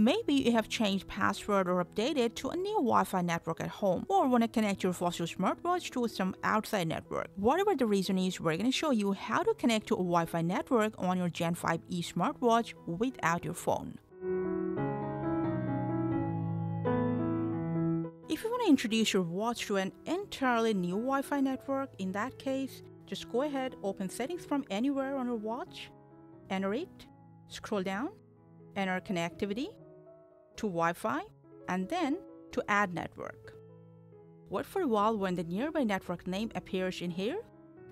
Maybe you have changed password or updated to a new Wi-Fi network at home or want to connect your Fossil smartwatch to some outside network. Whatever the reason is, we're going to show you how to connect to a Wi-Fi network on your Gen 5e smartwatch without your phone. If you want to introduce your watch to an entirely new Wi-Fi network, in that case, just go ahead, open settings from anywhere on your watch, enter it, scroll down, enter connectivity, to Wi-Fi, and then to add network. Wait for a while when the nearby network name appears in here.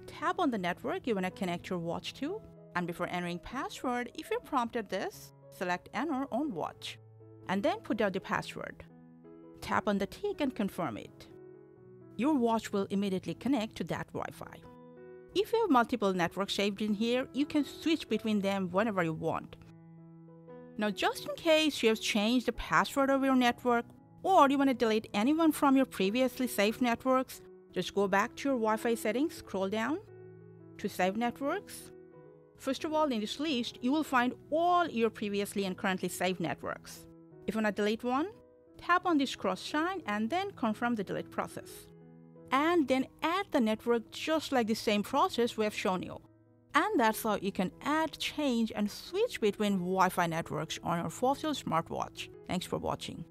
Tap on the network you want to connect your watch to, and before entering password, if you're prompted this, select enter on watch, and then put down the password. Tap on the tick and confirm it. Your watch will immediately connect to that Wi-Fi. If you have multiple networks saved in here, you can switch between them whenever you want. Now, just in case you have changed the password of your network or you want to delete anyone from your previously saved networks, just go back to your Wi Fi settings, scroll down to Save Networks. First of all, in this list, you will find all your previously and currently saved networks. If you want to delete one, tap on this cross sign and then confirm the delete process. And then add the network just like the same process we have shown you. And that's how you can add, change, and switch between Wi Fi networks on your Fossil smartwatch. Thanks for watching.